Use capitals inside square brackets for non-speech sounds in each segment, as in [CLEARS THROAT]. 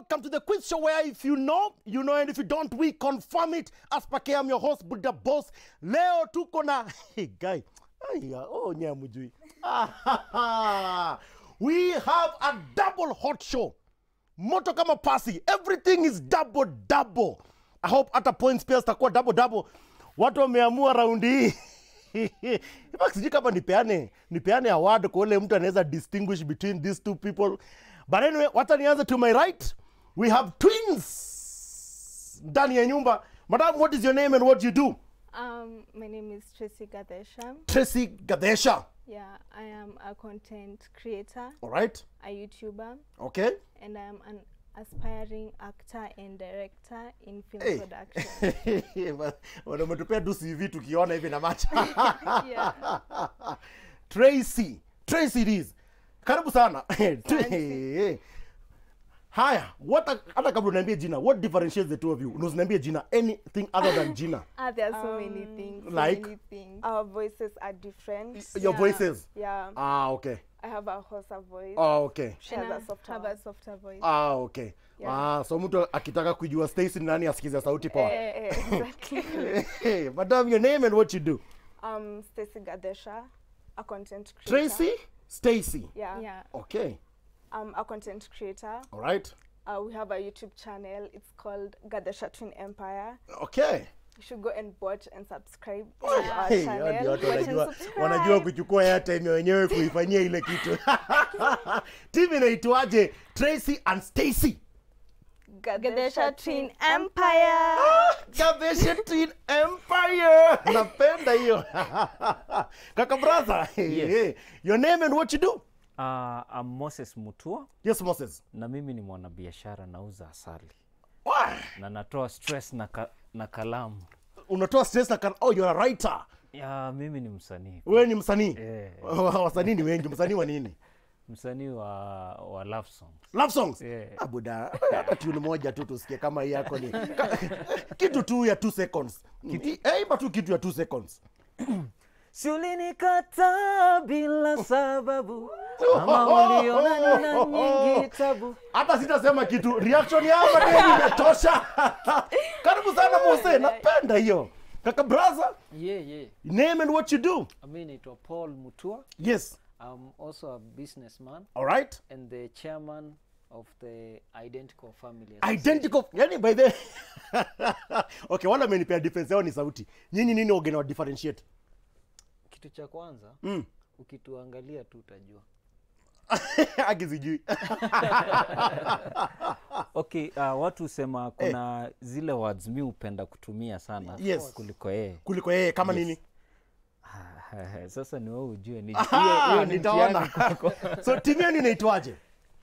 welcome to the quiz show where if you know, you know, and if you don't, we confirm it. As per KM, your host, Buddha Boss. Leo tuko na [LAUGHS] hey, guy. Aya, oh, nyamujui. [LAUGHS] we have a double hot show. Moto kama pasi. Everything is double double. I hope hata points pia zitakuwa double double. Watu wameamua raundi hii. [LAUGHS] Sijui kama nipeane nipeane award kwa ule mtu anaweza distinguish between these two people. But anyway, wacha nianze to my right. We have twins ndani ya nyumba. Madam, what is your name and what do you do? Um, my name is Tracy Gadesha. Tracy Gadesha. Yeah, I am a content creator, All right. a YouTuber, Okay. and I am an aspiring actor and director in film Hey. production. [LAUGHS] wanametupea tu CV tukiona hivi na macha [LAUGHS] yeah. Tracy. Tracy it is. Karibu sana. [LAUGHS] Haya, what hata kabla uniambie jina, what differentiates the two of you? Unaziniambie jina anything other than jina. [LAUGHS] Ah, there are so um, many things. Like? many things. Our voices are different. Your Yeah. voices. Yeah, Ah, okay. I have a hoarser voice. Ah, okay. She And has a softer have a softer voice. Ah, okay. Yeah. Ah, so mtu akitaka kujua Stacy ni nani asikize sauti poa. Eh, eh, exactly. [LAUGHS] Hey, madam, your name and what you do? um, Stacy Gadesha, a content creator. Tracy Stacy. Yeah. Yeah. Okay. I'm a content creator. All right. Uh, we have a YouTube channel. It's called Gadesha Twin Empire. Okay. You should go and watch and subscribe to Hey, our hey, channel. watu and wanajua, subscribe. wanajua kuchukua airtime ya wenyewe kuifanyia ile kitu [LAUGHS] timu inaitwaje tracy and stacy Gadesha Twin Empire. Gadesha Twin empire napenda hiyo [LAUGHS] kaka brother Yes. your name and what you do Uh, I'm Moses Mutua. Yes moses. Na mimi ni mwanabiashara nauza asali. Why? na natoa stress na, ka, na kalamu. Unatoa stress na kalamu. oh you're a writer. Ya mimi ni msanii. Wewe ni msanii? Eh. [LAUGHS] wasanii ni wengi. Msanii wa nini? Msanii wa, wa love songs. Love songs? Yeah. Ah, buda hata tune moja tu tusikie kama hii yako ni [LAUGHS] kitu tu ya 2 seconds. Kitu. eh, imba tu kitu ya 2 seconds [CLEARS THROAT] si ulinikata bila sababu. Ama uliona nina nyingi tabu hata sitasema kitu. Reaction ya hapa ndio imetosha. [LAUGHS] Karibu sana mose napenda hiyo. Kaka brother. Yeah, yeah. name and what you do. Mimi naitwa Paul Mutua. yes. I'm also a businessman. All right. And the chairman of the Identical Family. identical yani by the [LAUGHS] okay wala amenipea difference yao ni sauti. Nyinyi nini ogena wa differentiate Kitu cha kwanza mm. ukituangalia tu utajua. [LAUGHS] akizijui [LAUGHS] okay uh, watu husema kuna zile words mi hupenda kutumia sana Yes. kuliko yeye kuliko yeye kama yes. nini? [LAUGHS] Sasa ni wewe ujue nitaona. so timu yenu inaitwaje?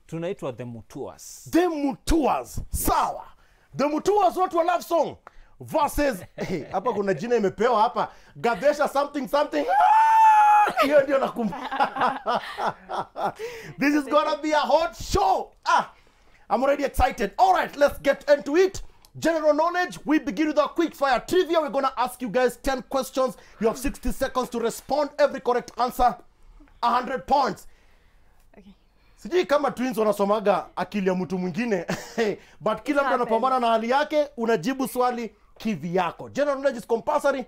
Tunaitwa the mutuas. The mutuas. Sawa. The mutuas watu wa love song versus [LAUGHS] hey, hapa kuna jina imepewa hapa. Gadesha something something. Ah, [LAUGHS] hiyo ndio nakum [LAUGHS] this is gonna be a hot show. Ah i'm already excited. All right let's get into it. General knowledge we begin with a quick fire trivia. We're gonna ask you guys 10 questions. You have 60 seconds to respond. Every correct answer 100 points. Okay. sijui kama twins wanasomaga akili ya mtu mwingine but kila mtu anapambana na hali yake unajibu swali kivi yako. General knowledge is compulsory.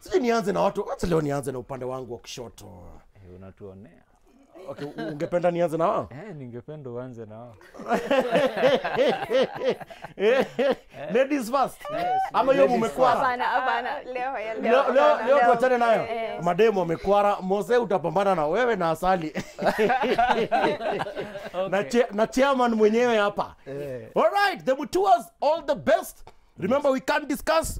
Sijui nianze na watu acha leo nianze na upande wangu wa kushoto. Hey, unatuonea. Okay, ungependa nianze na wao? Eh, ningependa uanze nao [LAUGHS] ladies first. Ama hiyo mumekwara? Hapana, hapana. Leo ya leo. leo leo leo leo. tuachane nayo. Yes. mademu amekwara. Mose utapambana na wewe na asali. [LAUGHS] Na, che, na chairman mwenyewe hapa. All right the mutuas all the best remember we can't discuss.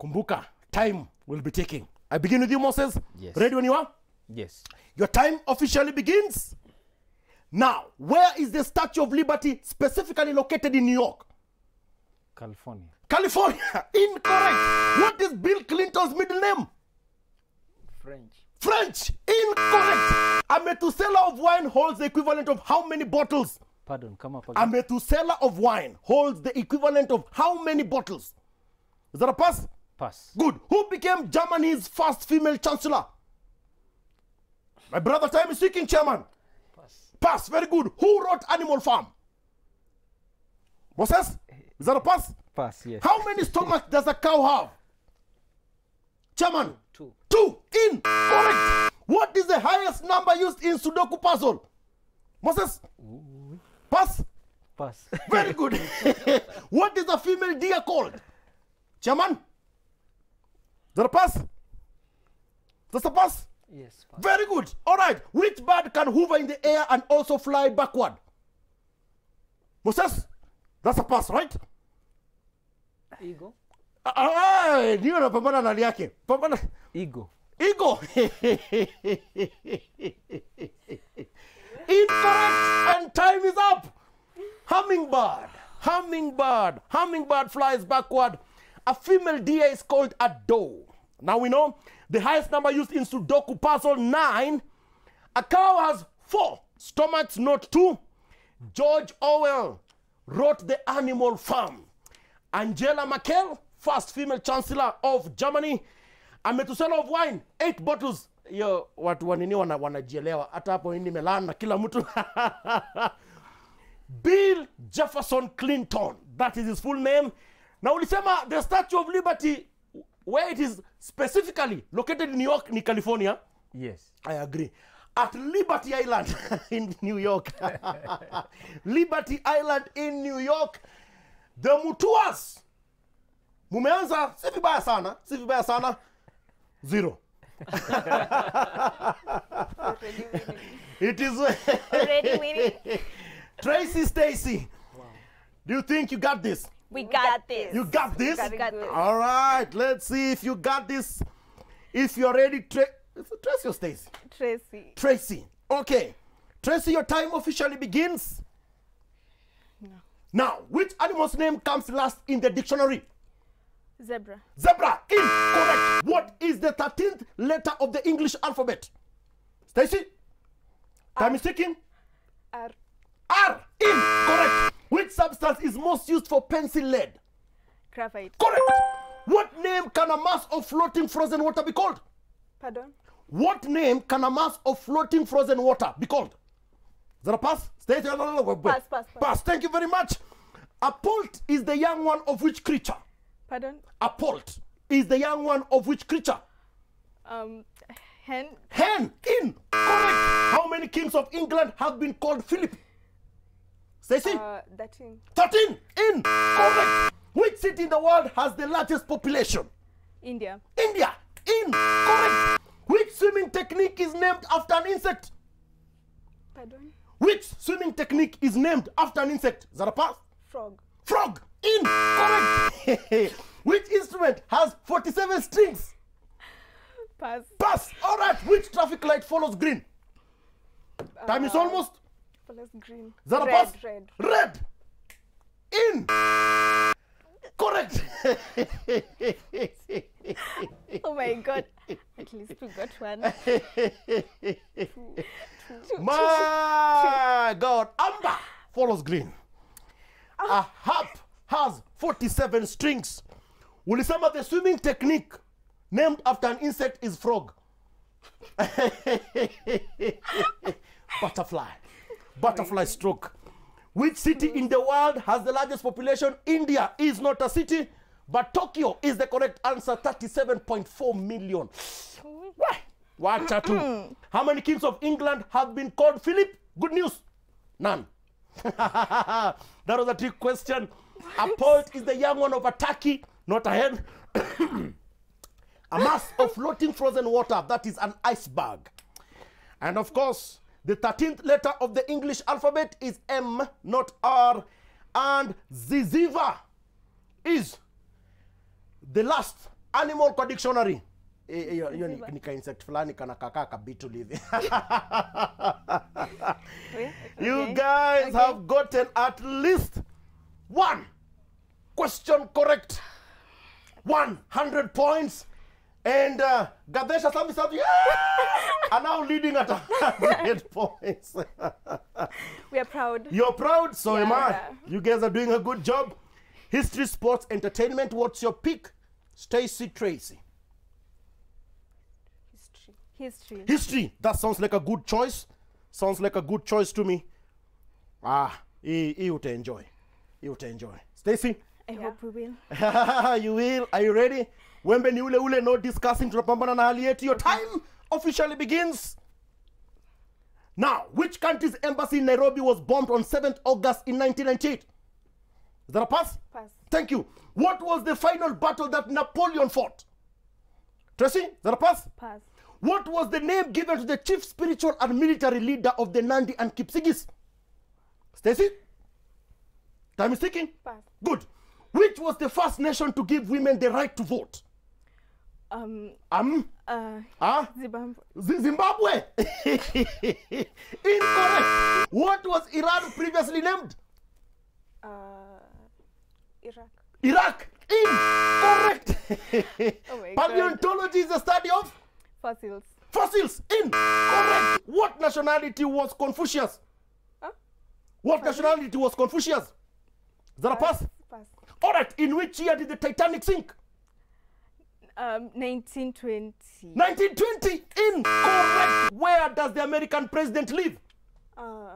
Kumbuka time will be taking i begin with you moses. Yes. ready when you are? Yes. Your time officially begins now. Where is the statue of liberty specifically located in new york? California. California. [LAUGHS] Incorrect. What is bill clinton's middle name? French. French, incorrect. A Methuselah of wine holds the equivalent of how many bottles? Pardon kama A pagi- Methuselah of wine holds the equivalent of how many bottles? Is that a pass? pass Good. Who became Germany's first female chancellor? My brother time is speaking, chairman. Pass. Pass. Very good. Who wrote Animal Farm? Moses, is that a pass? Pass, yes. How many stomachs [LAUGHS] does a cow have? Chairman, Two. two. In. Correct. What is the highest number used in Sudoku puzzle? Moses, pass. Pass. [LAUGHS] Very good. [LAUGHS] what is a female deer called? Chairman, is that a pass? That's a pass. Yes. pass. Very good. All right. Which bird can hover in the air and also fly backward? Moses, that's a pass, right? Eagle. Ah, you napambana na hali yake. Pambana. Ego. Ego. [LAUGHS] Incorrect. And time is up. Hummingbird. Hummingbird. Hummingbird flies backward. A female deer is called a doe. Now we know the highest number used in Sudoku puzzle nine. A cow has four stomachs, not two. George Orwell wrote The Animal Farm. Angela Merkel, first female chancellor of Germany, A ametusela of wine, eight bottles. Yo, watu wanini wana, wanajielewa hata hapo nimelana kila mtu [LAUGHS] Bill Jefferson Clinton, that is his full name. Na ulisema the Statue of Liberty, where it is specifically located in New York, ni California. Yes. I agree. At Liberty Island [LAUGHS] in New York. [LAUGHS] Liberty Island in New York. The Mutuas. Mumeanza si vibaya sana, si vibaya sana. Zero. [LAUGHS] It is Already winning. [LAUGHS] Tracy Stacy. Do you think you got this? We got this. You got this? We got this. All right, let's see if you got this. If you're ready, Tra- Tracy or Stacy? Tracy. Tracy. Okay. Tracy, your time officially begins. No. Now, which animal's name comes last in the dictionary? Zebra. Zebra. Incorrect. What is the 13th letter of the English alphabet? Stacy? Time is ticking. R. R. Incorrect. Which substance is most used for pencil lead? Graphite. Correct. What name can a mass of floating frozen water be called? Pardon? What name can a mass of floating frozen water be called? Is that a pass? Stay there. Pass, pass, pass. Pass. Thank you very much. A poult is the young one of which creature? Pardon? A poult is the young one of which creature? Um, hen. Hen. In. Correct. How many kings of England have been called Philip? Stacy? Uh, 13. 13. In. Correct. Which city in the world has the largest population? India. India. In. Correct. Which swimming technique is named after an insect? Pardon? Which swimming technique is named after an insect? Is that a pass? Frog. Frog. In. Correct. [LAUGHS] Which instrument has 47 strings? Pass. Pass. All right. Which traffic light follows green? Time is Uh, almost. Follows green. Is that a red, pass? Red. Red. In. Correct. [LAUGHS] Oh my god. At least we got one. [LAUGHS] My God. Amber follows green. A harp has 47 strings. Ulisema the swimming technique named after an insect is frog. [LAUGHS] Butterfly. Butterfly stroke. Which city in the world has the largest population? India is not a city, but Tokyo is the correct answer 37.4 million. Wacha tu. Mm. How many kings of England have been called Philip? Good news. None. [LAUGHS] that was a trick question. A poet is the young one of a turkey, not a hen. [COUGHS] a mass of floating frozen water, that is an iceberg. And of course, the 13th letter of the English alphabet is M, not R. And Ziziva is the last animal kwa dictionary. Eh, eh, hiyo hiyo ni ka insect fulani kana kakaa kabitu hivi. [LAUGHS] [LAUGHS] You Okay. guys have gotten at least one question correct. 100 points. And uh, Gathecha Sami Sami yeah! are now leading at 100 [LAUGHS] points. [LAUGHS] We are proud. You're proud, so am I. Yeah. You guys are doing a good job. History, sports, entertainment. What's your pick? Stacy Tracy. History. History. History. That sounds like a good choice. Sounds like a good choice to me. Ah, hii hii utaenjoy. You utaenjoy stacy? I Yeah. hope we will. [LAUGHS] you will. Are you ready? Wembe ni ule ule no discussing tunapambana na hali yetu. Your time officially begins now. Which country's embassy in nairobi was bombed on 7th august in 1998 is that a pass? Pass. thank you. What was the final battle that napoleon fought? Tracy is that a pass? Pass. what was the name given to the chief spiritual and military leader of the nandi and kipsigis? Stacy time is ticking Pass. Good. Which was the first nation to give women the right to vote? Um. Um, Uh. ah, Zimbabwe. Zimbabwe. [LAUGHS] Incorrect. What was Iran previously named? Uh, Iraq. Iraq. Incorrect. [LAUGHS] Oh. Paleontology is the study of Fossils. fossils. Incorrect. What nationality was Confucius? Huh? What nationality was Confucius? Is that a pass? Pass. All right. In which year did the Titanic sink? Um. 1920. 1920. Incorrect. Where does the American president live? Uh,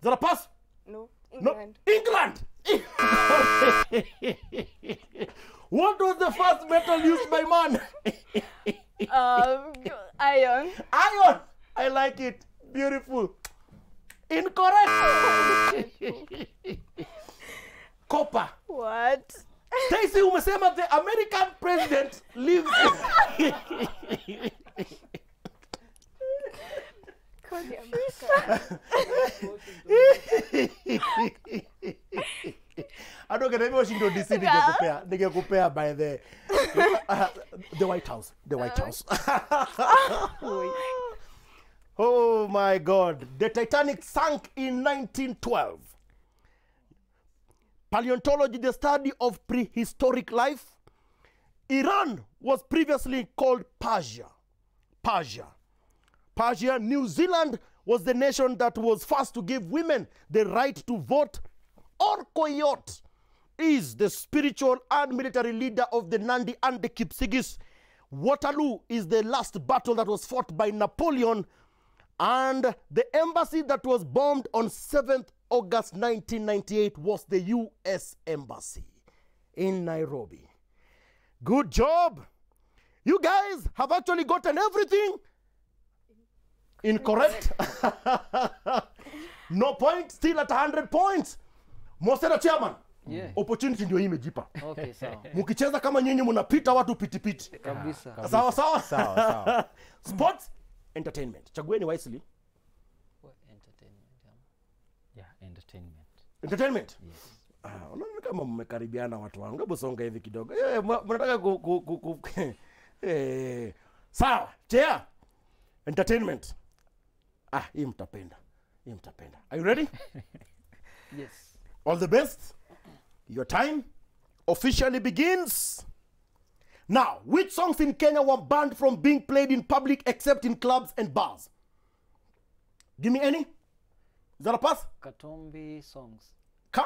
Is that a pass? no. No. England. England. [LAUGHS] what was the first metal used by man? um. Iron. Iron. I like it. Beautiful. Incorrect. [LAUGHS] Copper. What? Stacy umesema the American president lives. Adogenemewa washington dc ningekupea ningekupea by the uh, the white house the white house. [LAUGHS] Oh my god. The titanic sank in 1912 paleontology the study of prehistoric life iran was previously called persia persia Persia, New Zealand was the nation that was first to give women the right to vote. Orkoyot is the spiritual and military leader of the Nandi and the Kipsigis. Waterloo is the last battle that was fought by Napoleon. And the embassy that was bombed on 7th August 1998 was the US Embassy in Nairobi. Good job. You guys have actually gotten everything incorrect. [LAUGHS] no point, still at 100 points. Mosera chairman, Yeah. opportunity ndio hii imejipa. Okay, sawa. [LAUGHS] Mkicheza kama nyinyi mnapita watu pitipiti. Kabisa. Sawa sawa. Sawa, sawa. [LAUGHS] Sports, entertainment. Chagueni wisely. What entertainment, yeah. Yeah, entertainment. yes. Ah, unaona kama mmekaribiana watu wangu. Hebu songa hivi kidogo. Eh, mnataka ku, ku, ku, ku [LAUGHS] eh, sawa. chea Entertainment. Ah, hii mtapenda. Hii mtapenda. Are you ready? [LAUGHS] Yes. All the best. Your time officially begins. Now, which songs in Kenya were banned from being played in public except in clubs and bars? Give me any. Is that a pass? Katombi songs. Ka?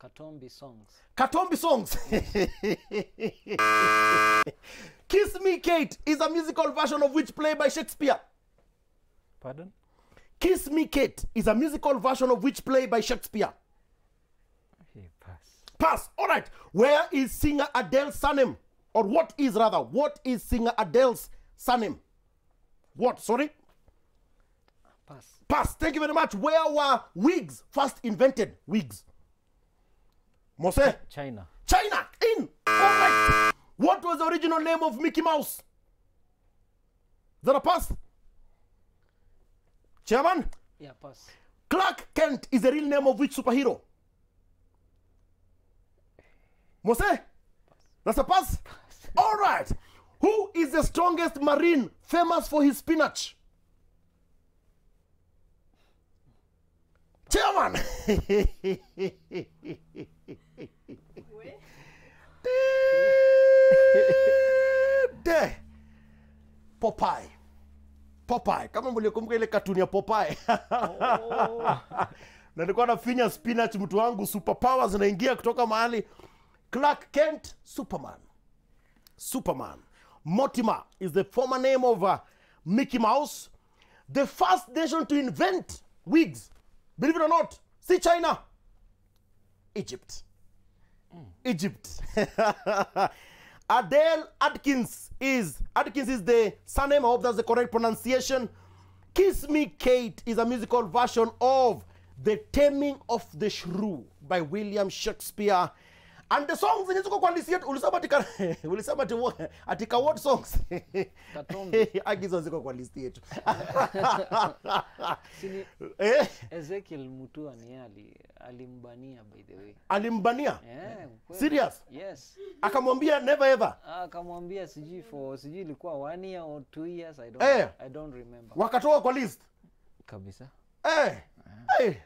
Katombi songs. Katombi songs. [LAUGHS] Kiss Me Kate is a musical version of which play by Shakespeare? Pardon? Kiss Me Kate is a musical version of which play by Shakespeare? Hey, pass. Pass. All right. Where is singer Adele's surname? Or what is rather? What is singer Adele's surname? What? Sorry. Pass. Pass. Thank you very much. Where were wigs first invented? Wigs. Mose. China. China. In. Correct. What was the original name of Mickey Mouse? Is that a pass? Chairman. Yeah, pass. Clark Kent is the real name of which superhero? Mose? Pass. That's a pass? pass? All right. Who is the strongest marine famous for his spinach? Chairman. De. Popeye. Popeye. Kama mlikumbuka ile katuni ya Popeye. [LAUGHS] na nilikuwa nafinya spinach mtu wangu superpower zinaingia kutoka mahali clark kent superman superman mortimer is the former name of uh, mickey mouse the first nation to invent wigs believe it or not see china egypt Egypt. [LAUGHS] Adele Atkins is Atkins is the surname. I hope that's the correct pronunciation. Kiss Me Kate is a musical version of The Taming of the Shrew by William Shakespeare. And the songs zenye ziko kwa list yetu ulisema ati ka- [LAUGHS] ulisema ati wo- ati what songs? [LAUGHS] Katombe. [LAUGHS] Agizo ziko kwa list yetu. Sini, eh, ezekiel mutua ni ali, alimbania by the way alimbania. yeah, kweli. Serious? yes Akamwambia never ever. Ah, akamwambia sijui for sijui ilikuwa one year or two years i don't, Eh. I don't remember Wakatoka kwa list. kabisa Eh, eh.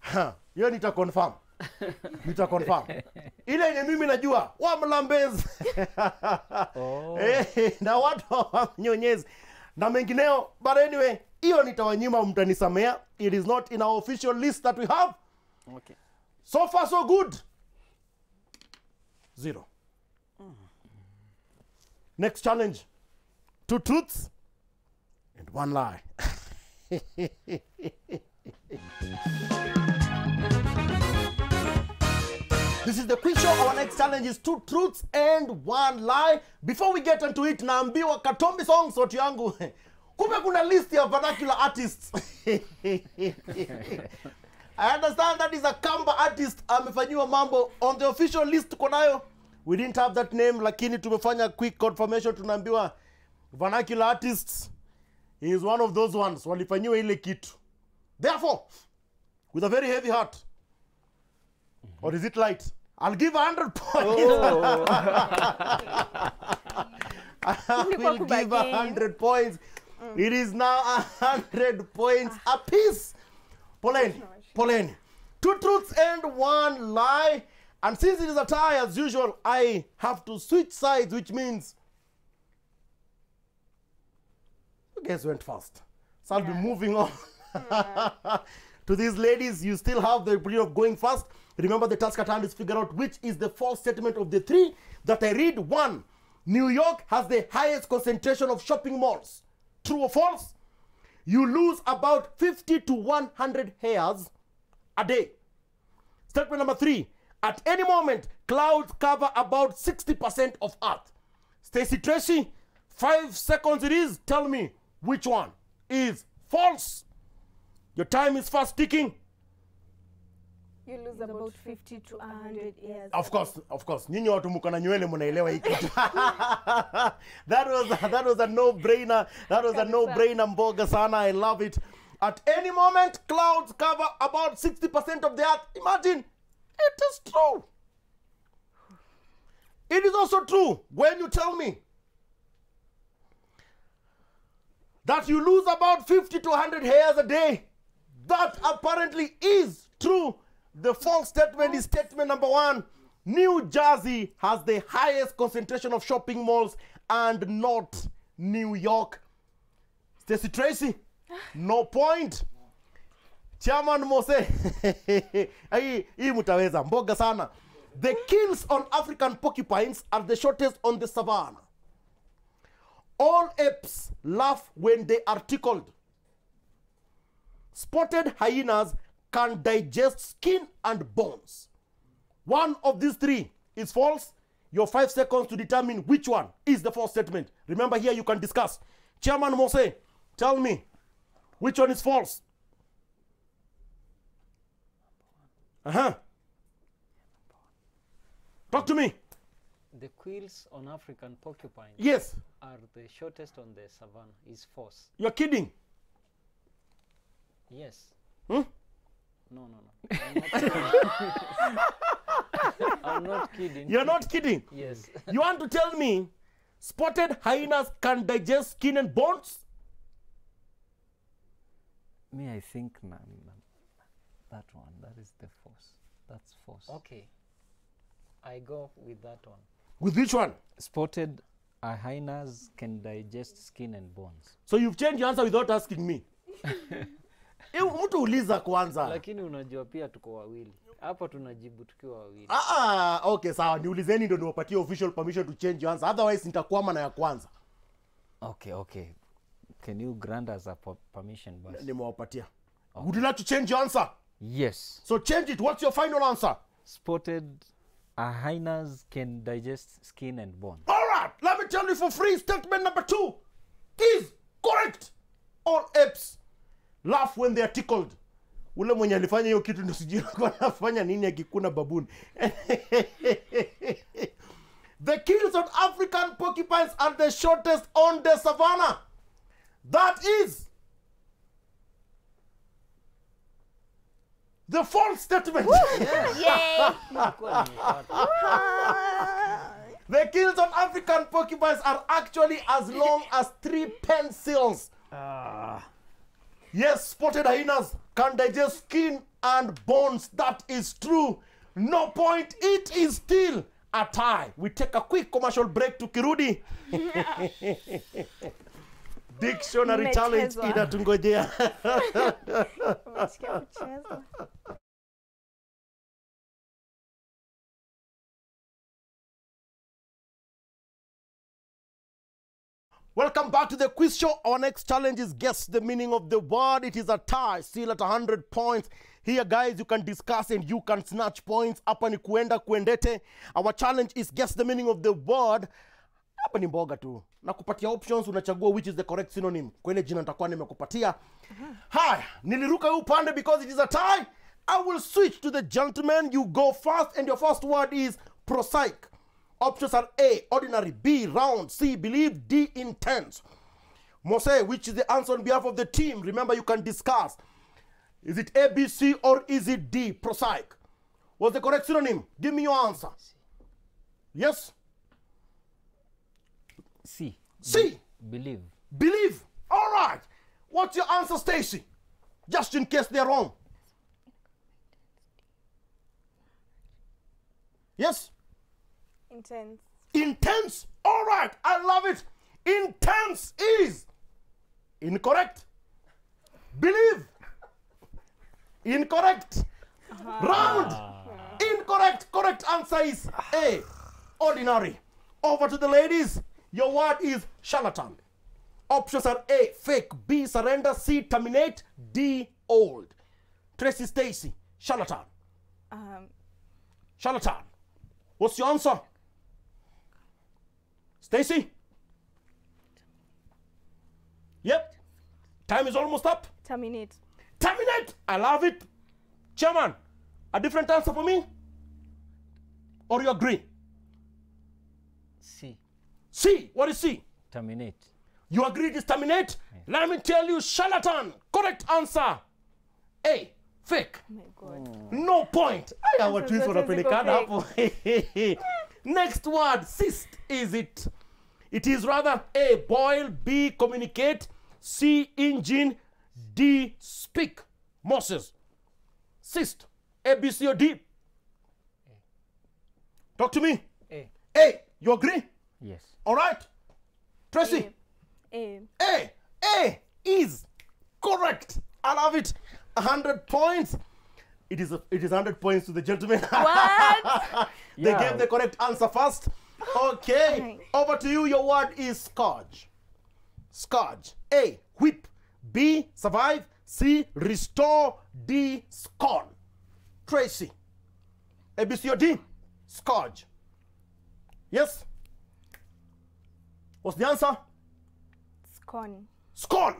Ha, hiyo nita confirm [LAUGHS] nita confirm [LAUGHS] ile yenye mimi najua wa mlambezi. [LAUGHS] Oh. eh, na watu wanyonyezi na mengineo but anyway hiyo nitawanyima mtanisamea. It is not in our official list that we have. Okay. so far so good. Zero. Mm. next challenge. Two truths and one lie This is the quiz show. Our next challenge is two truths and one lie. Before we get into it, naambiwa Katombi song watu yangu. [LAUGHS] Kumbe kuna list ya vernacular artists. [LAUGHS] I understand that is a Kamba artist amefanyiwa mambo on the official list tuko nayo. We didn't have that name lakini tumefanya quick confirmation tunaambiwa vernacular artists is one of those ones walifanyiwa ile kitu. Therefore, with a very heavy heart or is it light? I'll give a hundred points. [LAUGHS] I will give a hundred points. It is now a hundred points apiece. Poleni, Poleni. Two truths and one lie. And since it is a tie, as usual, I have to switch sides, which means you guys went fast. So I'll be moving on. [LAUGHS] to these ladies, you still have the period of going fast. Remember, the task at hand is figure out which is the false statement of the three that I read. One, New York has the highest concentration of shopping malls. True or false? You lose about 50 to 100 hairs a day. Statement number three, at any moment, clouds cover about 60% of Earth. Stacy Tracy, five seconds it is. Tell me which one is false. Your time is fast ticking. You lose About about 50 to 100 years. Of course, of course. Nyinyi watu mko na nywele mnaelewa hii kitu. that was [LAUGHS] that was a no brainer. That was a no brainer mboga sana. I love it. At any moment clouds cover about 60% of the earth. Imagine it is true. It is also true when you tell me that you lose about 50 to 100 hairs a day. That apparently is true. The false statement is statement number one. New Jersey has the highest concentration of shopping malls and not New York. Stacy Tracy, no point. Chairman Mose, [LAUGHS] hii mtaweza mboga sana. The quills on African porcupines are the shortest on the savannah. All apes laugh when they are tickled. Spotted hyenas can digest skin and bones. One of these three is false. Your five seconds to determine which one is the false statement. Remember, here you can discuss. Chairman Mose, tell me which one is false. Uh huh. Talk to me. the quills on african porcupines Yes, are the shortest on the savannah is false you're kidding. yes Hmm? No no no [LAUGHS] i'm not kidding, I'm not kidding. You're not kidding. yes [LAUGHS] You want to tell me spotted hyenas can digest skin and bones? me i think na, na, that one that is the force that's force okay i go with that one With which one? spotted uh, hyenas can digest skin and bones So you've changed your answer without asking me. [LAUGHS] Eh, mtu uliza kwanza. lakini unajua pia tuko wawili. Hapa tunajibu tukiwa wawili. Ah, ah, okay sawa. Niulizeni ndo niwapatie official permission to change your answer. Otherwise nitakwama na ya kwanza. Okay okay. Can you grant us a per- permission bas nimewapatia. Would you like to change your answer? Yes. So change it. What's your final answer? Spotted a hyenas can digest skin and bone. All right, let me tell you for free. Statement number two. Is correct. All apes laugh when they are tickled. Ule mwenye alifanya hiyo kitu ndio sijui [LAUGHS] alikuwa anafanya nini akikuna babuni [LAUGHS] the kills of African porcupines are the shortest on the savannah. That is the false statement. [LAUGHS] The kills on African porcupines are actually as long as three pencils. Yes, spotted hyenas can digest skin and bones. That is true. No point. It is still a tie. We take a quick commercial break to Kirudi. [LAUGHS] Dictionary challenge Mmechezwa. inatungojea. Welcome back to the quiz show. Our next challenge is guess the meaning of the word. It is a tie, still at 100 points. Here, guys, you can discuss and you can snatch points. Hapa ni kuenda kuendete. Our challenge is guess the meaning of the word. Hapa ni mboga tu. Nakupatia options, unachagua which is the correct synonym. Kwa jina nitakuwa nimekupatia. Haya, niliruka upande because it is a tie. I will switch to the gentleman. You go first and your first word is prosaic. Options are A, ordinary, B, round, C, believe, D, intense. Mose, which is the answer on behalf of the team? Remember, you can discuss. Is it A, B, C, or is it D, prosaic? What's the correct synonym? Give me your answer. Yes? C. C, Believe. believe. All right. What's your answer, Stacy? Just in case they're wrong. Yes? Intense. Intense. All right. I love it. Intense is incorrect. Believe. Incorrect. Round. Incorrect. Correct answer is A. Ordinary. Over to the ladies. Your word is charlatan. Options are A. Fake. B. Surrender. C. Terminate. D. Old. Tracy Stacy. Charlatan. Um, Charlatan. What's your answer? Stacy? Yep. Time is almost up. terminate. Terminate. I love it. Chairman, a different answer for me? Or you agree? C. C. What is C? Terminate. You agree it is terminate? Let me tell you, charlatan. Correct answer. A. Fake. Oh my God. Mm. No point. Aya, Sasa watu hizi zote ziko wanapelekana hapo. Next word, cyst is it? It is rather A, boil, B, communicate, C, engine, D, speak. Moses. Cyst. A, B, C, or D? Talk to me. A. A. You agree? Yes. All right. Tracy. A. A. A is correct. I love it. 100 points. It is, it is 100 points to the gentleman. [LAUGHS] What? they Yeah. gave the correct answer first. Okay. Right. Over to you. Your word is scourge. Scourge. A. Whip. B. Survive. C. Restore. D. Scorn. Tracy. A, B, C, or D? Scourge. Yes? What's the answer? Scorn. Scorn.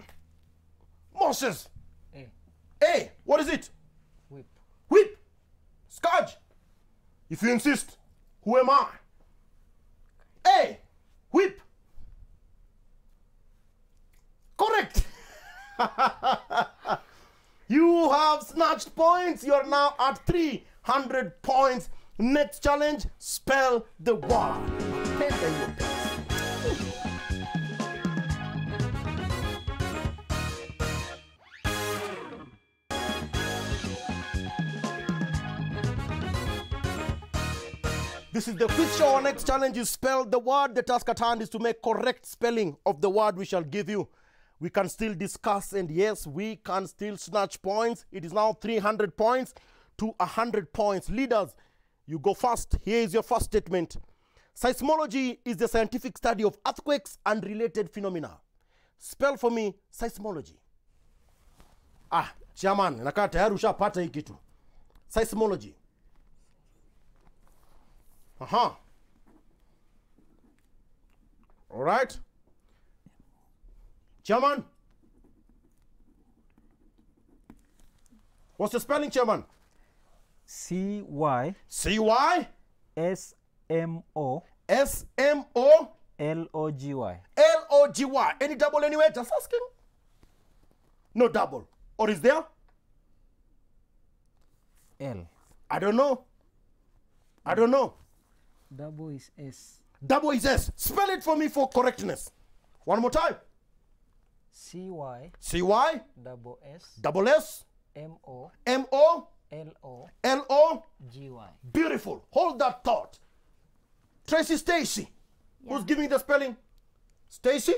Moses. A. A. What is it? Whip. Whip. Scourge. If you insist, who am I? A. Whip. Correct. [LAUGHS] you have snatched points. You are now at 300 points. Next challenge spell the word. This is the quiz show. Our next challenge is spell the word. The task at hand is to make correct spelling of the word we shall give you. We can still discuss, and yes, we can still snatch points. It is now 300 points to 100 points. Leaders, you go first. Here is your first statement. Seismology is the scientific study of earthquakes and related phenomena. Spell for me seismology. Ah, chairman, nakaa tayari ushapata. Seismology. Uh-huh. All right. Chairman. What's the spelling, Chairman? C Y C Y S M O S M O L O G Y. L O G Y. Any double anywhere? Just asking. No double. Or is there? L. I don't know. I don't know. Double is S. Double is S. Spell it for me for correctness. One more time. C Y C Y double S double S M O M O L O L O. G Y. Beautiful. Hold that thought. Tracy Stacy. Who's giving the spelling? Stacy?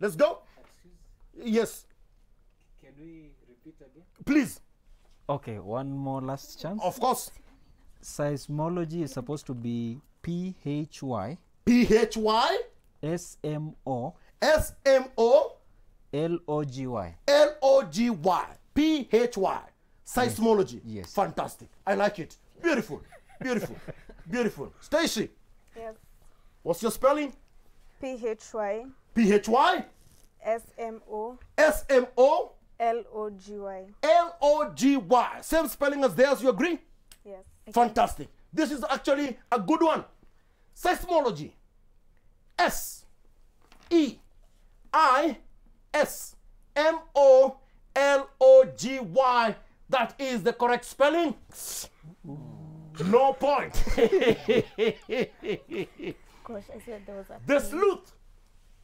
Let's go. Yes. Can we repeat again? Please. Okay, one more last chance. Of course. Seismology is supposed to be P H Y P H Y S M O S M O L O G Y. L O G Y. P H Y. Seismology. Yes. Fantastic. I like it. Beautiful. Beautiful. [LAUGHS] Beautiful. Stacy, Yes. what's your spelling? P H Y P H Y S M O S M O L O G Y. L O G Y. Same spelling as theirs, you agree? Yes. Fantastic. This is actually a good one. Seismology. S E I S M O L O G Y. That is the correct spelling. No point. Gosh, I said there was a. the sleuth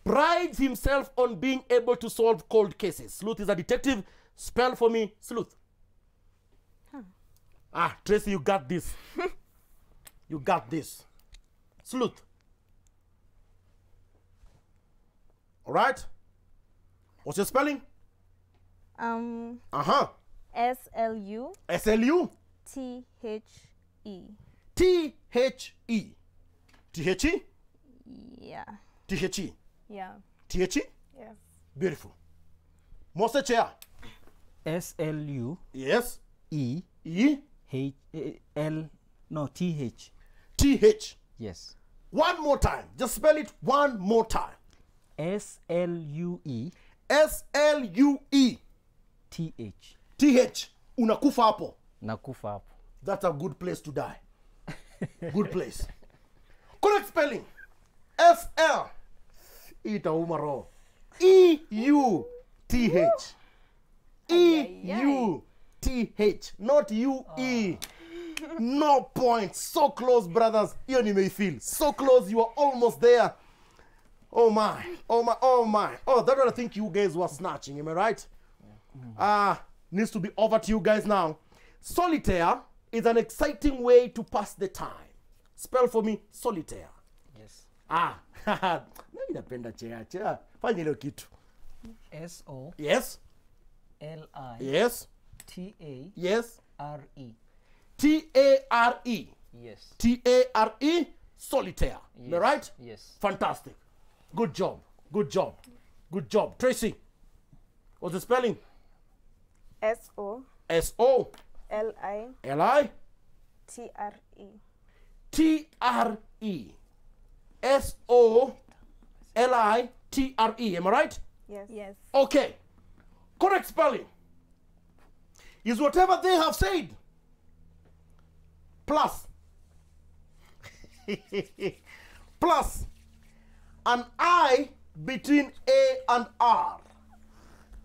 prides himself on being able to solve cold cases. Sleuth is a detective. Spell for me sleuth. Ah, Tracy, you got this. [LAUGHS] you got this. Sleuth. All right. What's your spelling? Um, Uh huh. S L U S L U T H E. T H E. T H E. Yeah. T H E. Yeah. T H E. Yes. Beautiful. Monster chair. S L U Yes. E E H eh, L no T H. T H. Yes. One more time. Just spell it one more time. S L U E S L U E T H. T H. Unakufa hapo. Nakufa hapo. That's a good place to die. good place. [LAUGHS] Correct spelling. S L. Itauma roho. E U T H. E U T H. Not U E. No point So close, brothers. Hiyo nimeifeel. So close. You are almost there. Oh my. Oh my. Oh my. Oh, that what I think you guys were snatching. Am I right? Ah, uh, needs to be over to you guys now. Solitaire is an exciting way to pass the time. Spell for me solitaire. Yes. Ah, [LAUGHS] mimi napenda chea chea. Fanya hilo kitu. S O Yes, L I yes, T A yes. R E. T A R E. Yes. T A R E. Solitaire. Am I Yes. right? Yes. Fantastic. Good job. Good job. Good job. Tracy, what's the spelling? S O S O L I L I T R E. T R E. S O L I T R E. Am I right? Yes. Yes. Okay. Correct spelling is whatever they have said plus [LAUGHS] plus an I between A and R.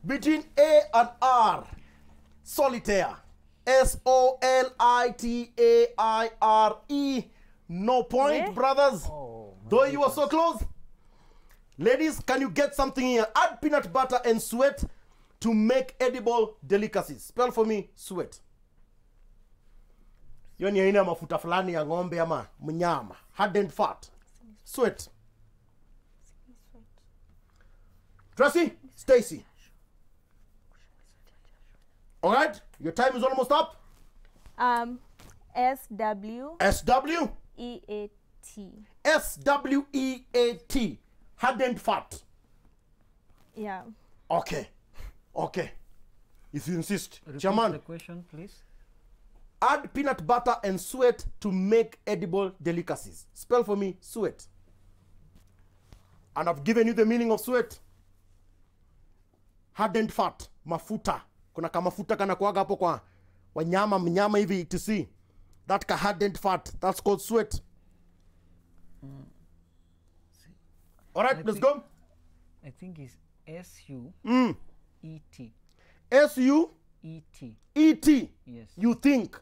Between A and R. Solitaire. S O L I T A I R E. No point, Yeah. brothers. Oh. Though you were so close. Ladies, can you get something here? Add peanut butter and suet to make edible delicacies. Spell for me suet. Hiyo ni aina ya mafuta fulani ya ng'ombe ama mnyama. Hardened fat. Suet. Tracy, Stacy. All right, your time is almost up. Um, S W S W E A T. S W E A T. Hardened fat. Yeah. Okay. Okay. If you insist. Repeat Chairman. the question, please. Add peanut butter and sweat to make edible delicacies. Spell for me sweat. And I've given you the meaning of sweat. Hardened fat, mafuta. Kuna kamafuta kana kuaga hapo kwa wanyama mnyama hivi to see. That ka hardened fat, that's called sweat. All right, I let's think- go. I think it's S U Mm. E T. S U E T. E T. Yes. You think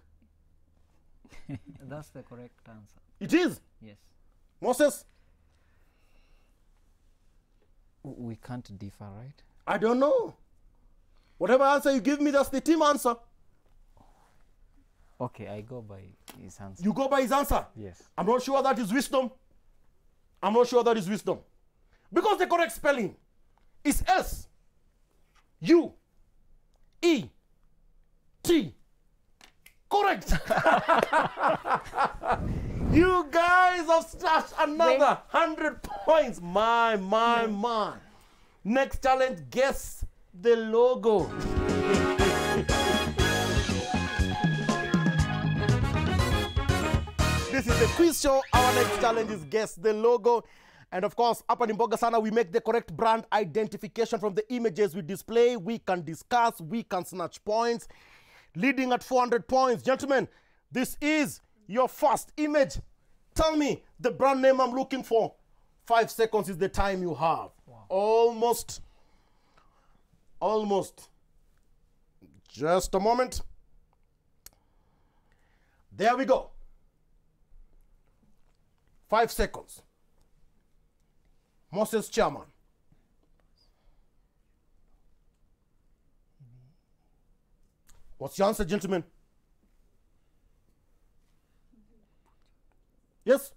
[LAUGHS] That's the correct answer. it is Yes. Moses? We can't differ, right? I don't know. Whatever answer you give me, that's the team answer. Okay, I go by his answer. You go by his answer. yes. I'm not sure that is wisdom. I'm not sure that is wisdom. Because the correct spelling is S U E T. Correct. [LAUGHS] you guys have stashed another 100 points. My, my, my. Next challenge guess the logo. [LAUGHS] This is the quiz show. Our next challenge is guess the logo. And of course, up in Mboga Sana, we make the correct brand identification from the images we display. We can discuss, we can snatch points, leading at 400 points. Gentlemen, this is your first image. Tell me the brand name I'm looking for. Five seconds is the time you have. Almost. Almost. Just a moment. There we go. Five seconds. Moses Chairman. What's your answer, gentlemen? Yes?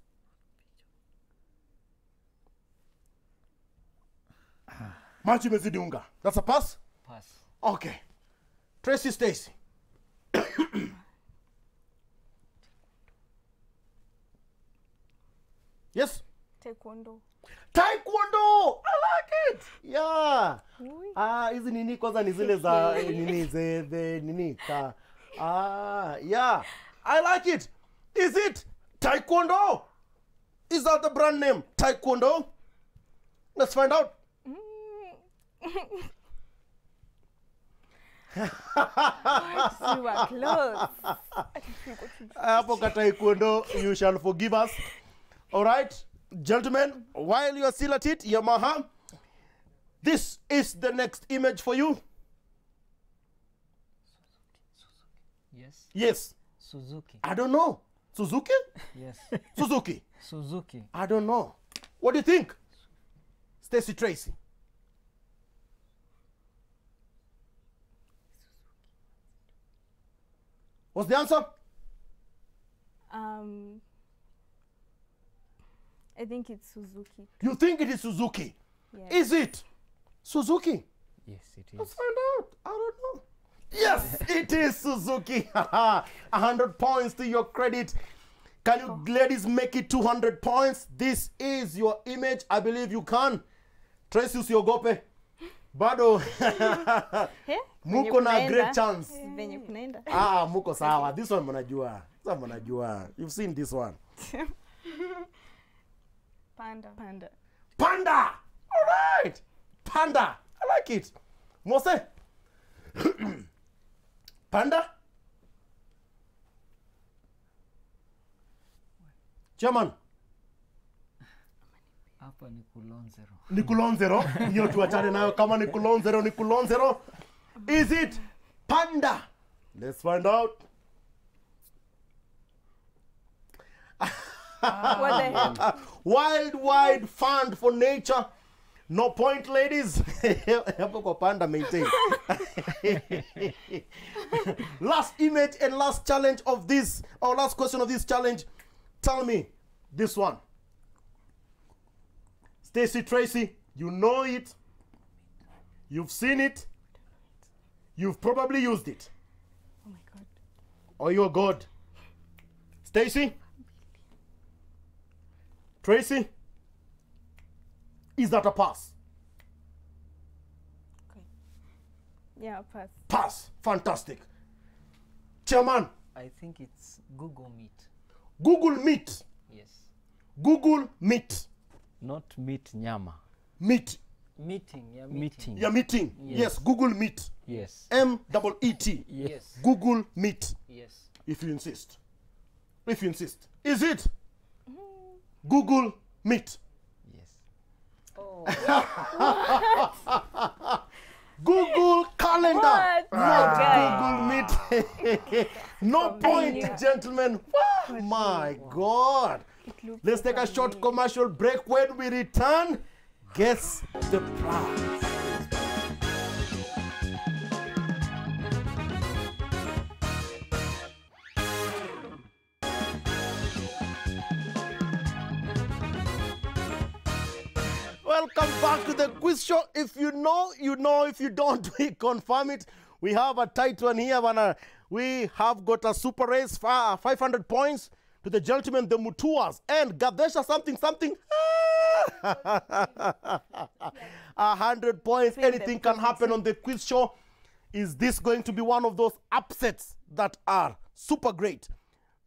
Machi imezidi unga. That's a pass? Pass. Okay. Tracy Stacy. [COUGHS] yes? Taekwondo. Taekwondo! I like it! Yeah. ah hizi nini kwanza ni zile za [LAUGHS] eh, nini ze the nini ka. Ah, yeah. I like it. Is it Taekwondo? Is that the brand name? Taekwondo? Let's find out. [LAUGHS] [LAUGHS] Close. hapo ka taekwondo you shall forgive us all right gentlemen while you are still at it yamaha this is the next image for you. Yes. yes. Suzuki. i don't know. Suzuki? Yes. [LAUGHS] suzuki. Suzuki. i don't know. What do you think? Stacy tracy. What's the answer? Um, I think it's Suzuki. you think it is suzuki Yeah. is it suzuki Yes, it is. Let's find out. I don't know. Yes, [LAUGHS] it is Suzuki. A hundred points to your credit. Can you oh. ladies make it 200 points? This is your image. I believe you can. Tracy usiogope. Bado [LAUGHS] [LAUGHS] muko na great chance. Venye kunaenda. Ah, muko sawa. This one mnajua. This one mnajua. You've seen this one. Panda. Panda. Panda. All right. Panda. I like it. Mose. [CLEARS THROAT] Panda. Chairman, Hapa ni Kulonzero. ni kulonzero. Hiyo tuachane nayo kama ni kulonzero ni kulonzero. Is it panda? Let's find out. Hell? [LAUGHS] Wild Wide Fund for Nature. No point, ladies. Hapo kwa panda maintain. [LAUGHS] last image and last challenge of this, or last question of this challenge. Tell me this one. Stacy Tracy, you know it. You've seen it. You've probably used it. Oh my god. Or you're God. Stacy? Tracy? Is that a pass? Okay. Yeah, pass. Pass. Fantastic. Chairman, I think it's Google Meet. Google Meet. Yes. Google Meet. Not meet nyama. Meet. Meeting, yeah, meeting. Meeting. Yeah, meeting. Yes. Yes. Google Meet. Yes. M double E T. Yes, Google Meet. yes. If you insist. If you insist. Is it? Google Meet. Yes. Oh, [LAUGHS] Google Calendar. What? Ah, Not Google Meet. [LAUGHS] no point, gentlemen. Wow, my God. Let's take a short commercial break. When we return, guess the prize. Welcome back to the quiz show. If you know, you know. If you don't, [LAUGHS] we confirm it. We have a tight one here. Bana. We have got a super race, fi- 500 points to the gentleman, the Mutuas, and Gathecha something, something. [LAUGHS] A hundred points. Anything can happen on the quiz show. Is this going to be one of those upsets that are super great?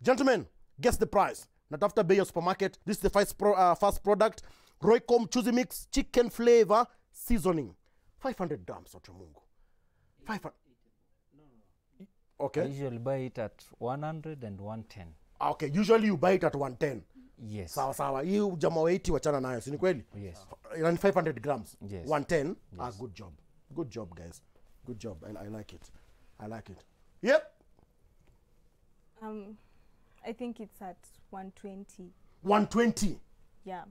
Gentlemen, guess the price. Natafuta bei ya supermarket. This is the first, pro, uh, first product. Roycom Chuzi Mix chicken flavor seasoning. 500 grams, watu wa Mungu. 500. okay I usually buy it at 100 and 110. Okay, usually you buy it at 110. Yes. Sawa sawa. Hii jamaa wa 80 wachana nayo, si ni kweli? Yes. Ni 500 grams. Yes. 110. Ah, good job. Good job, guys. Good job. I, I like it. I like it. Yep. Um, I think it's at 120. 120. Yeah.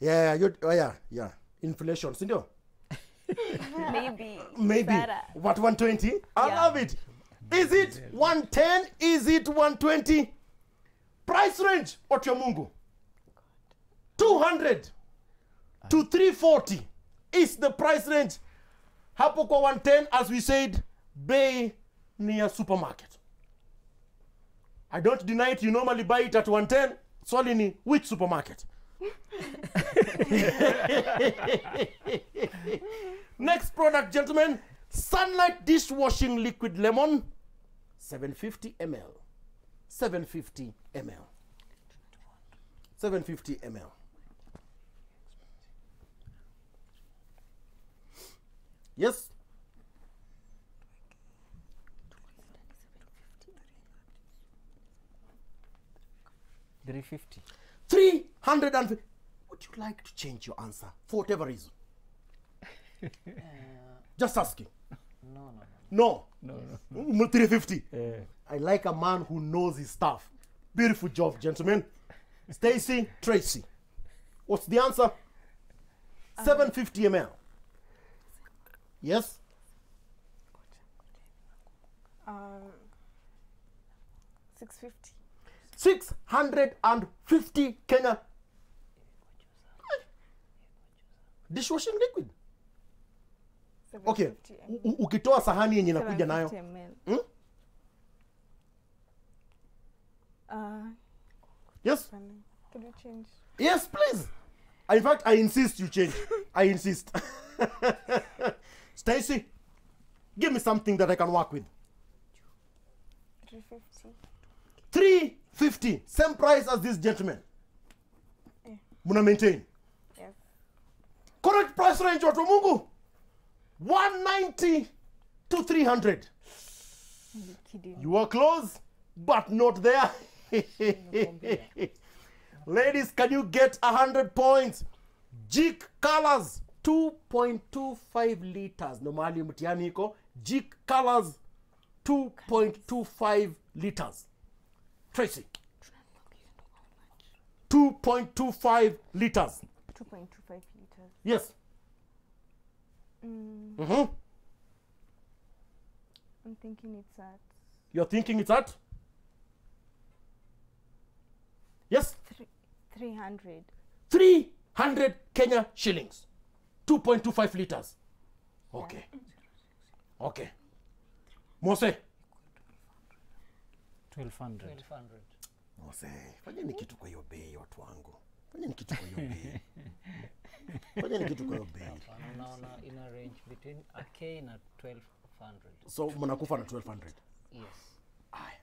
Yeah, yeah, oh yeah, yeah. Inflation, si ndio? [LAUGHS] Maybe. Maybe. Better. What 120? I Yeah. love it. Is it 110? Is it 120? Price range, watu ya Mungu. 200 to 340 is the price range. Hapo kwa 110 as we said, bay ni ya supermarket. I don't deny it, you normally buy it at 110. Swali ni which supermarket? [LAUGHS] Next product, gentlemen. Sunlight dishwashing liquid lemon. 750 ml. 750 ml. 750 ml. Yes? Three fifty. 350. Would you like to change your answer for whatever reason? [LAUGHS] Just asking. No, no, No. No, no. Mm, 350. Uh, I like a man who knows his stuff. Beautiful job, gentlemen. Stacy Tracy. What's the answer? 750 ml. Yes? Um, 650. 650 Kenya. Dishwashing liquid. Okay. Ukitoa sahani yenye nakuja 750 nayo. Hmm? Uh, Yes? Could you change? Yes, please. In fact, I insist you change. I insist. [LAUGHS] Stacy, give me something that I can work with. 350. 350 same price as this gentleman. Yeah. muna maintain. Yes. correct price range watu wa mungu 190 to 300 you you are close but not there. [LAUGHS] Ladies can you get 100 points? Jik colors 2.25 liters. Ndo mahali mtiani iko jik colors 2.25 liters tracy 2.25 liters 2.25 liters. yes Mm, hmm I'm thinking it's at you're thinking it's at yes 300. 300 Kenya shillings. 2.25 liters. Okay. Okay. Mose. 1200. 1200. Mose, fanyeni kitu kwa hiyo bei watu wangu. Fanyeni kitu kwa hiyo bei. Fanyeni kitu kwa hiyo bei. Unaona ina range between a K na 1200. So mnakufa na 1200. Yes. Aya.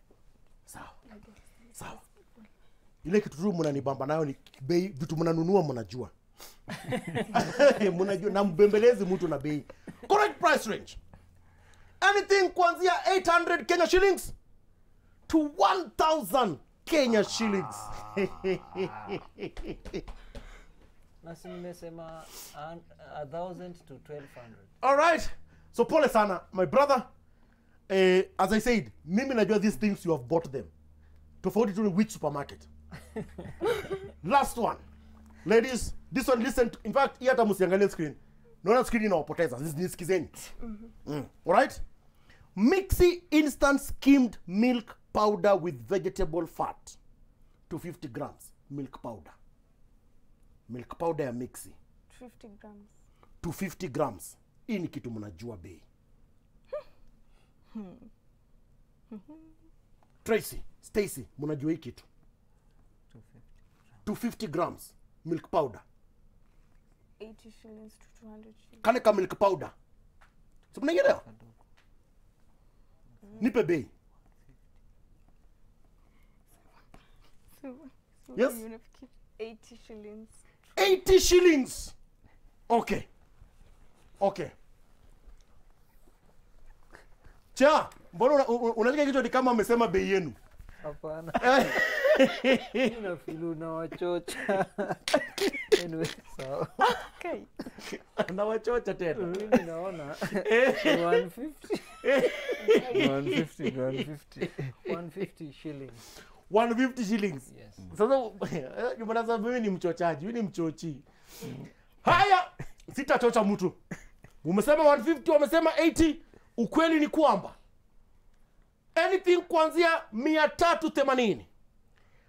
sawa sawa ile kitu tu mnanibamba nayo ni bei vitu mnanunua mnajua [LAUGHS] mnajua na mbembelezi mtu na bei correct price range anything kuanzia 800 kenya shillings to 1000 kenya shillings. [LAUGHS] Nasi nimesema an- a thousand to 1200 all right. So pole sana my brother. Eh, as i said mimi najua these things you have bought them. Tofauti tu which supermarket. [LAUGHS] Last one. Ladies this one listen to, in fact hii hata msiangalie screen. Naona screen inawapoteza. Nis- nisikizeni [LAUGHS] mm. alright mixi instant skimmed milk powder with vegetable fat 250 grams milk powder. Milk powder ya mixi 50 grams. 250 grams. Hii ni kitu mnajua bei. Tracy stacy mnajua hii kitu? 250 grams milk powder. 80 shillings to 200 shillings. Kale ka milk powder. Si mnaelewa? Nipe bei so, so Yes. 80 shillings. 80 shillings. Okay okay cha mbona una- una- unashika kichwa ni kama amesema bei yenu? Hapana. [LAUGHS] Nafili unawachocha [LAUGHS] anyway sawa. Okay. [LAUGHS] Nawachocha tena. Mimi naona 150 150 150 150 shillings 150 shillings. Yes. Sasa jumanasa mimi ni mchochaji mimi ni mchochi. Haya sitachocha mtu. Umesema 150 wamesema 80 ukweli ni kwamba anything kuanzia 380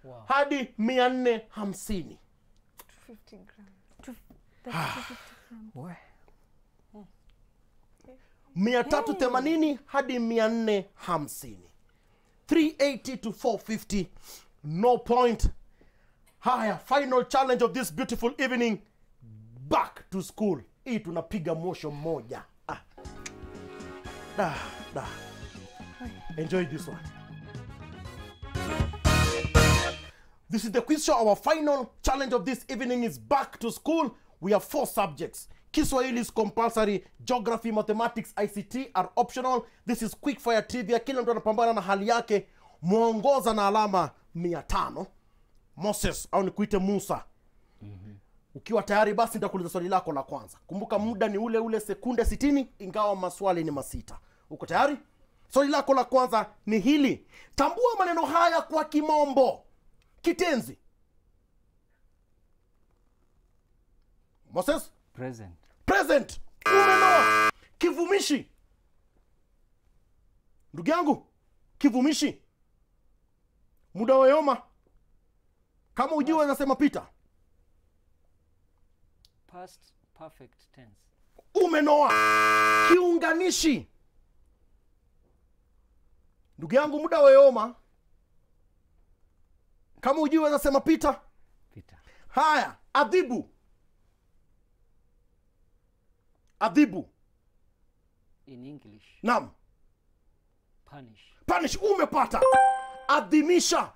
wow. hadi 450 250 grams We. 380 hadi 450 380 to 450 no point haya final challenge of this beautiful evening back to school hii tunapiga mosho moja ah. da, da. enjoy this one This is the quiz show. Our final challenge of this evening is back to school. We have four subjects. Kiswahili is compulsory, geography, mathematics, ICT are optional. This is quick fire trivia. Kila mtu anapambana na hali yake. Mwongoza na alama mia tano. Moses au nikuite Musa. Ukiwa tayari basi nitakuuliza swali lako la kwanza. Kumbuka muda ni ule ule sekunde 60 ingawa maswali ni masita. Uko tayari? Swali lako la kwanza ni hili. Tambua maneno haya kwa kimombo kitenzi moses present. Present. Umenoa kivumishi. Ndugu yangu kivumishi. Muda wayoma kama ujue nasema pita past perfect tense. Umenoa. Kiunganishi. Ndugu yangu muda wayoma kama ujue nasema pita pita haya adhibu adhibu. In english. Nam punish. Punish umepata. Adhimisha.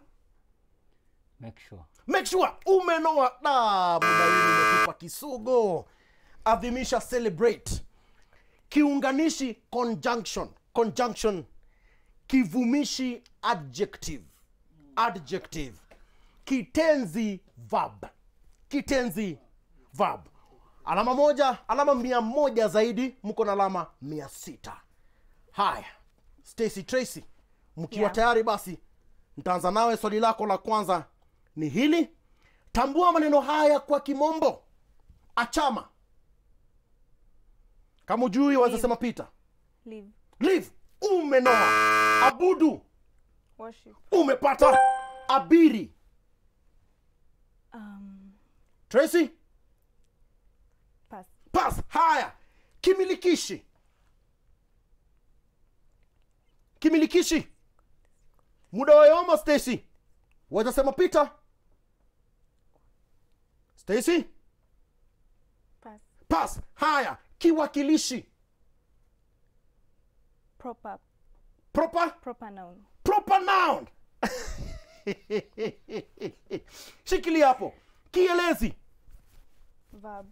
Make sure. Make sure. Umenoa da muda nimetupa kisugo adhimisha celebrate. Kiunganishi conjunction. Conjunction. Kivumishi adjective. Adjective. Kitenzi verb. Kitenzi verb alama moja alama mia moja zaidi mko na alama mia sita. Haya stacy tracy mkiwa Yeah. tayari basi ntaanza nawe swali lako la kwanza. Ni hili. Tambua maneno haya kwa kimombo. Achama. Kama ujui wazasema pita live live umenoa. Abudu. Worship. Umepata. Abiri. Um, tracy pass pas haya. Kimilikishi. Kimilikishi. Muda wayoma stacy. Wazasema pita stacy? Pass. Pas haya. Kiwakilishi. Proper. Proper? Proper noun. Proper noun. [LAUGHS] Shikilia hapo. Kielezi. Verb.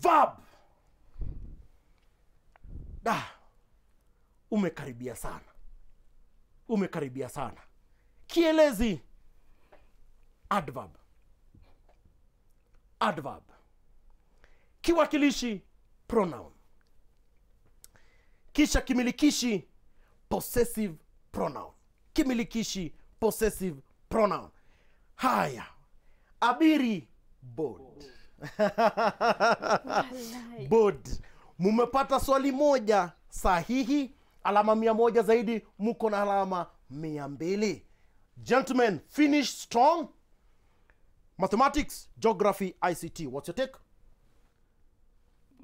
Verb da. Umekaribia sana. Umekaribia sana. Kielezi. Adverb adverb kiwakilishi pronoun. Kisha kimilikishi possessive pronoun. Kimilikishi possessive pronoun. Haya. Abiri board board mumepata swali moja sahihi alama mia moja zaidi muko na alama mia mbili. Gentlemen finish strong. Mathematics geography ict what's your take?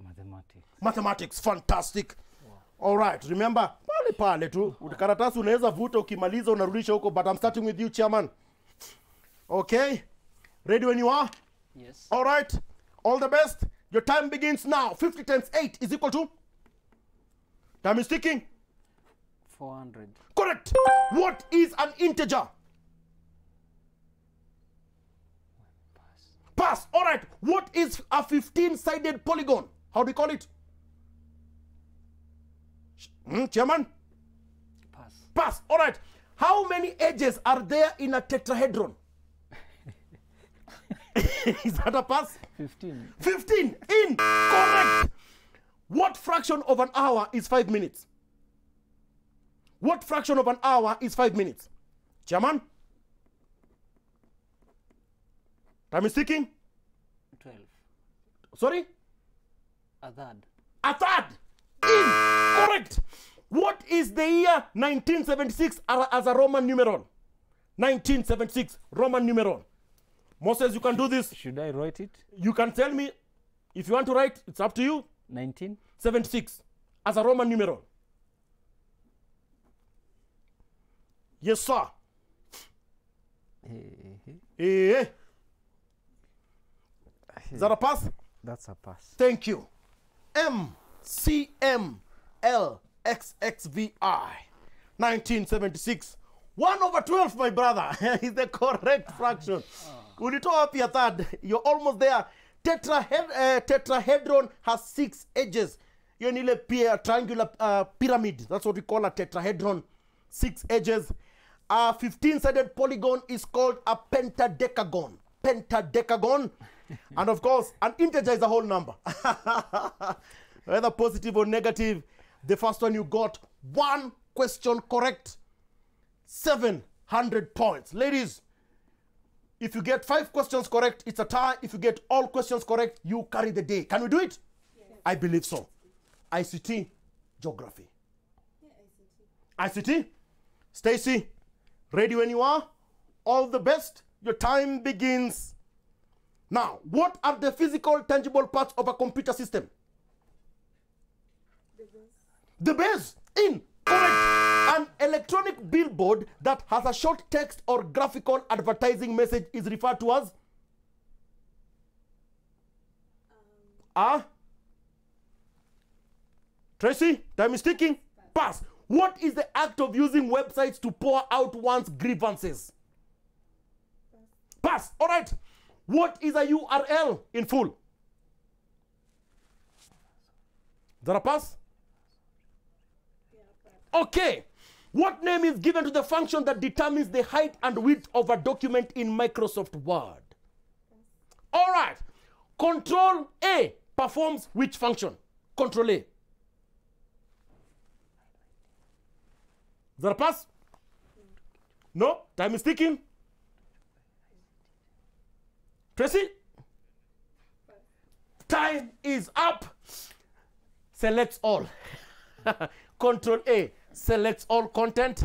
Mathematics. mathematics fantastic. All right remember pale pale tu karatasi unaweza vuta ukimaliza unarudisha huko but i'm starting with you chairman. Okay? Ready when you are Yes. all right. All the best. Your time begins now. 50 times 8 is equal to? Time is ticking. 400. correct. What is an integer? Pass. Pass. all right. What is a 15 sided polygon? How do you call it? Hmm, chairman? Pass. pass. All right. How many edges are there in a tetrahedron [LAUGHS] is that a pass? 15. 15 in. Correct. What fraction of an hour is five minutes? What fraction of an hour is five minutes? Chairman? Time is ticking 12. sorry? A third. a third in. Correct. What is the year 1976 as a roman numeral? 1976 roman numeral moses you can do this Should I write it? you can tell me if you want to write it's up to you 19? 76 as a roman numeral yes sir Eh, is that a pass That's a pass. Thank you. M C M L X X V I. 1976. 1 over 12, my brother, [LAUGHS] is the correct fraction. Ulitoa wapi ya third? You're almost there. Tetrahed uh, tetrahedron has six edges. Hiyo ni ile pia triangular uh, pyramid. That's what we call a tetrahedron. Six edges. A 15-sided polygon is called a pentadecagon. Pentadecagon. [LAUGHS] and of course, an integer is a whole number. [LAUGHS] Whether positive or negative, the first one you got one question correct, 700 points. Ladies, if you get five questions correct, it's a tie. If you get all questions correct, you carry the day. Can we do it? I believe so. ICT, geography. ICT, Stacy, ready when you are? All the best. Your time begins now. What are the physical, tangible parts of a computer system? The base. The base in correct. An electronic billboard that has a short text or graphical advertising message is referred to as Ah? Tracy, time is ticking. Pass. What is the act of using websites to pour out one's grievances? Pass. All right. What is a URL in full? Is that a pass? Okay. What name is given to the function that determines the height and width of a document in Microsoft Word? All right. Control A performs which function? Control A. Is that a pass? No? Time is ticking. Tracy? Time is up. Select all. [LAUGHS] Control A selects all content.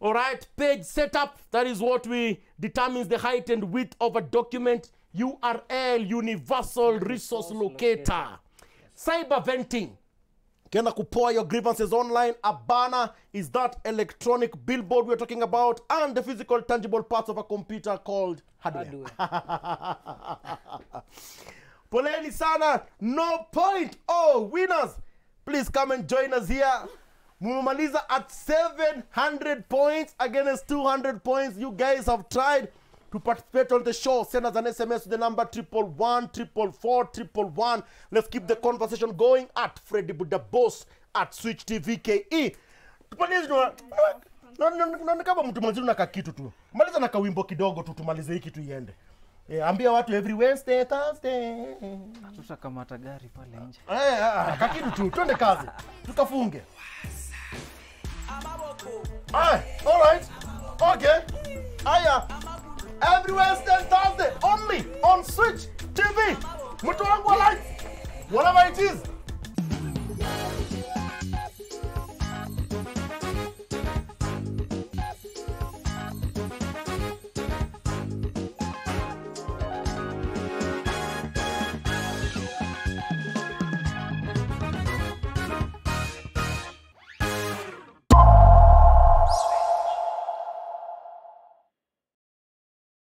All right, page setup. That is what we determines the height and width of a document. URL, universal resource locator. Cyber venting. Ukienda kupoa your grievances online, a banner is that electronic billboard we're talking about, and the physical, tangible parts of a computer called hardware. [LAUGHS] Poleni sana, no point. Oh, winners, please come and join us here mumemaliza at 700 points against 200 points. You guys have tried to participate on the show. Send us an sms to the number triple one triple four triple one. Let's keep the conversation going at freddy buddha boss at switch tv ke kama mtu mwenzinu naka kakitu tu. Maliza na kawimbo kidogo tu tumalize hiki kitu iende. Eh, ambia watu every wednesday thursday. Tutakamata gari pale nje. Eh, ah, kakitu tu twende kazi. Tukafunge Ah, all right. Okay. Aya. Every Wednesday and Thursday only on Switch TV. Mutuangwa Lights. Whatever it is.